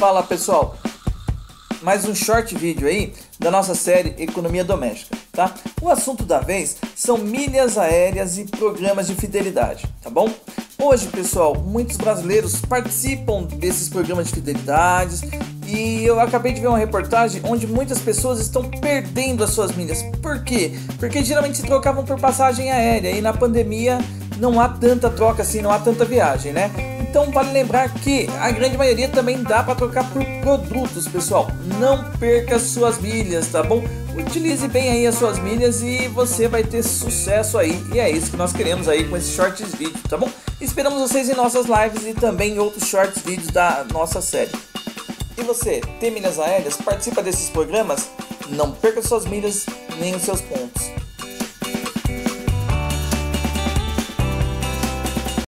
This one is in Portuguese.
Fala pessoal, mais um short vídeo aí da nossa série Economia Doméstica, tá? O assunto da vez são milhas aéreas e programas de fidelidade, tá bom? Hoje, pessoal, muitos brasileiros participam desses programas de fidelidades e eu acabei de ver uma reportagem onde muitas pessoas estão perdendo as suas milhas. Por quê? Porque geralmente se trocavam por passagem aérea e na pandemia não há tanta troca assim, não há tanta viagem, né? Então vale lembrar que a grande maioria também dá para trocar por produtos, pessoal. Não perca suas milhas, tá bom? Utilize bem aí as suas milhas e você vai ter sucesso aí. E é isso que nós queremos aí com esses shorts vídeos, tá bom? Esperamos vocês em nossas lives e também em outros shorts vídeos da nossa série. E você, tem milhas aéreas? Participa desses programas? Não perca suas milhas nem os seus pontos.